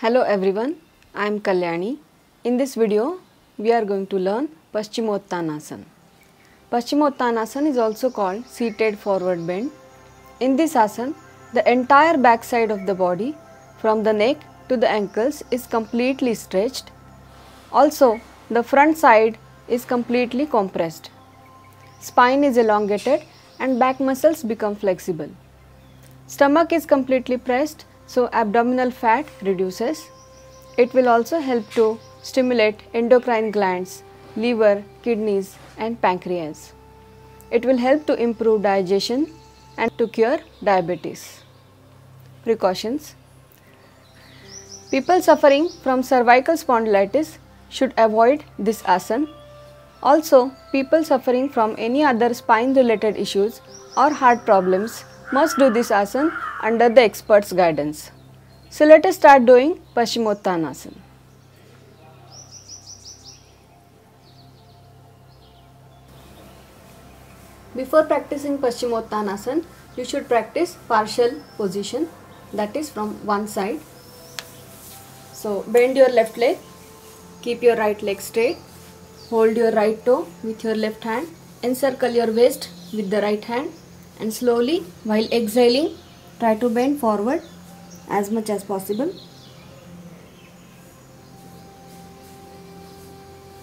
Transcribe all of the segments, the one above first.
Hello everyone, I am Kalyani. In this video, we are going to learn Paschimottanasana. Paschimottanasana is also called seated forward bend. In this asana, the entire back side of the body from the neck to the ankles is completely stretched. Also, the front side is completely compressed. Spine is elongated and back muscles become flexible. Stomach is completely pressed so abdominal fat reduces. It will also help to stimulate endocrine glands, liver, kidneys and pancreas. It will help to improve digestion and to cure diabetes. Precautions People suffering from cervical spondylitis should avoid this asana. Also, people suffering from any other spine related issues or heart problems must do this asana under the expert's guidance. So, let us start doing Paschimottanasana. Before practicing Paschimottanasana, you should practice partial position that is from one side. So, bend your left leg, keep your right leg straight, hold your right toe with your left hand, encircle your waist with the right hand and slowly while exhaling try to bend forward as much as possible.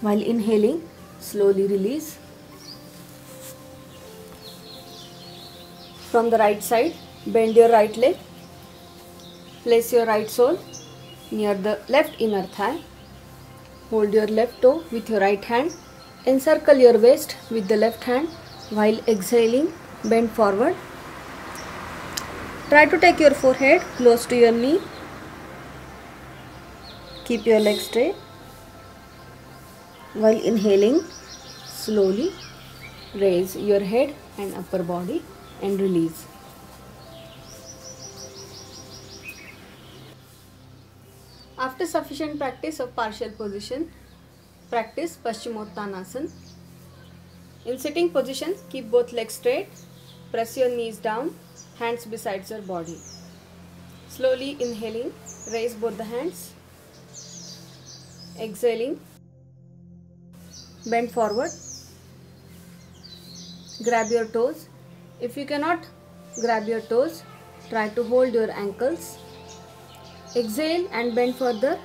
While inhaling slowly release. From the right side bend your right leg. Place your right sole near the left inner thigh. Hold your left toe with your right hand. Encircle your waist with the left hand while exhaling bend forward. Try to take your forehead close to your knee. Keep your legs straight. While inhaling, slowly raise your head and upper body and release. After sufficient practice of partial position, practice Paschimottanasana. In sitting position, keep both legs straight, press your knees down, hands besides your body. Slowly inhaling, raise both the hands. Exhaling, bend forward. Grab your toes. If you cannot grab your toes, try to hold your ankles. Exhale and bend further.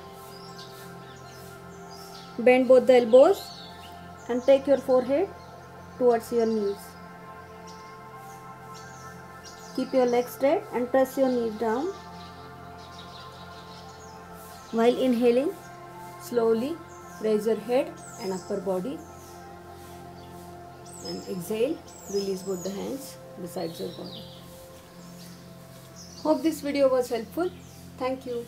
Bend both the elbows and take your forehead towards your knees. Keep your legs straight and press your knees down. While inhaling, slowly raise your head and upper body. And exhale, release both the hands besides your body. Hope this video was helpful. Thank you.